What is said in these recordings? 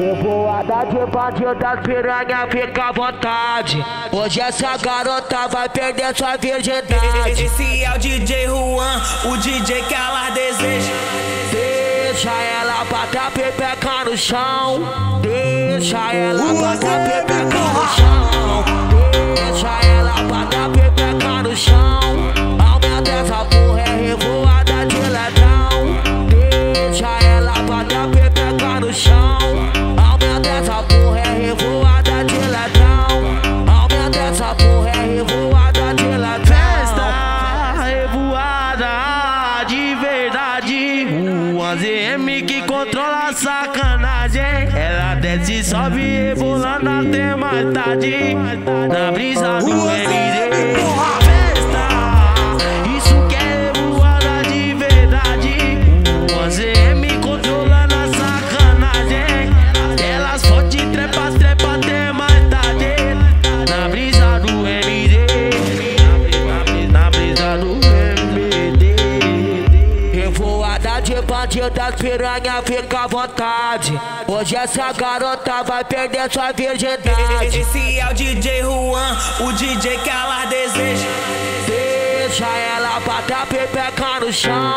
Revoada de bandido das piranha, fica à vontade. Hoje essa garota vai perder sua virgindade. Esse é o DJ Juan, o DJ que ela deseja. Deixa ela botar pepeca no chão. Deixa ela botar pepeca no chão. Deixa ela botar pepeca no chão. Aumenta essa porra, é revoada de ladrão. Deixa ela botar pepeca 11M que controla a sacanagem. Ela desce, sobe rebolando até mais tarde. Na brisa do MD. Revoada de bandido das piranha, fica à vontade. Hoje essa garota vai perder sua virgindade. Esse é o DJ Juan, o DJ que ela deseja. Deixa ela botar pepeca no chão.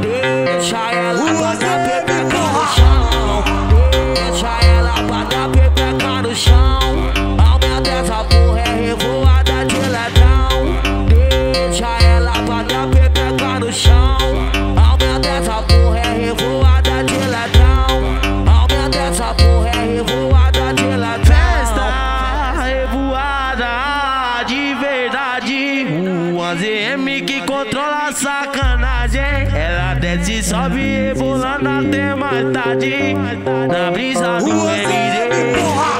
Deixa ela botar pepeca time que controla a sacanagem. Ela desce, sobe rebolando até mais tarde. Na brisa do LD.